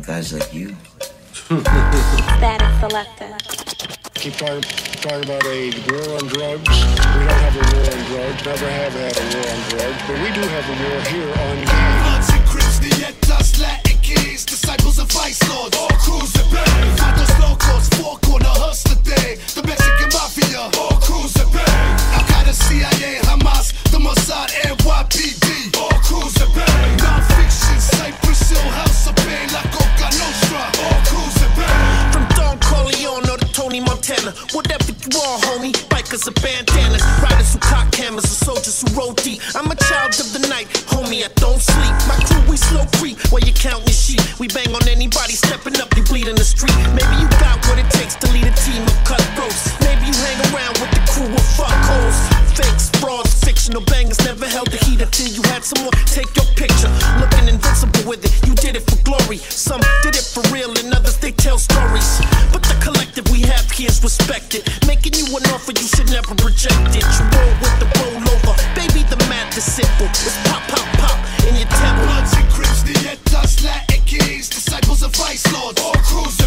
guys like you. Statik Selektah. Keep talking, talking about a war on drugs. We don't have a war on drugs, never have had a war on drugs, but we do have a war here on gangs. Bloods and Crips, Nietas, Latin Kings, disciples of vice lords, all crews and bang. Vatos Locos, fork on the hustler day. The Mexican mafia, Montana. Whatever you are, homie. Bikers and bandanas. Riders who cock hammers and soldiers who roll deep. I'm a child of the night, homie. I don't sleep. My crew, we slow creep while you counting sheep. We bang on anybody stepping up, you bleed in the street. Maybe you got what it takes to lead a team of cutthroats. Maybe you hang around with the crew of fuckholes. Fakes, frauds, fictional bangers never held the heat until you had someone take your picture. Looking invincible with it, you did it for glory. Some did it for real, and others they tell stories. The here is respected. Making you an offer you should never reject it. You roll with the rollover, baby. The math is simple. It's pop, pop, pop in your temple. Bloods and Crips, Nietas, Latin Kings, disciples of vice lords, all crews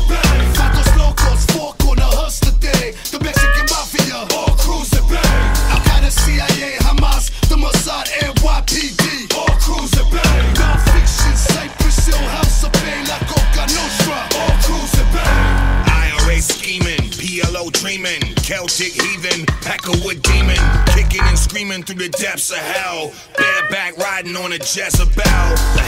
Celtic heathen, Peckerwood demon, kicking and screaming through the depths of hell. Bareback riding on a Jezebel.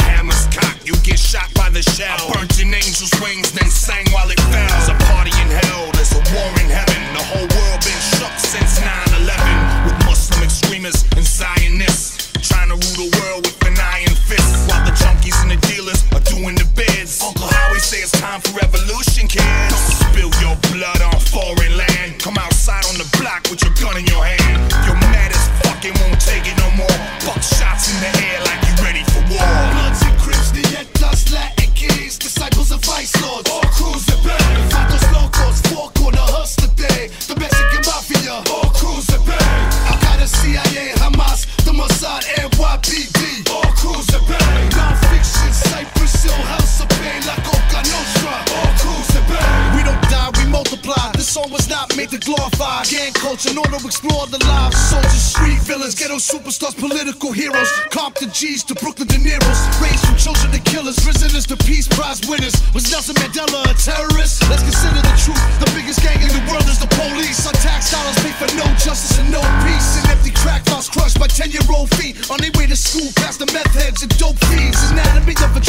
Made to glorify gang culture, nor to explore the lives. Soldiers, street villains, ghetto superstars, political heroes. Compton G's to Brooklyn De Niro's. Raised from children to killers, prisoners to peace prize winners. Was Nelson Mandela a terrorist? Let's consider the truth. The biggest gang in the world is the police. Our tax dollars pay for no justice and no peace. An empty crack house crushed by 10 year old feet. On their way to school, past the meth heads and dope fiends. Anatomy of a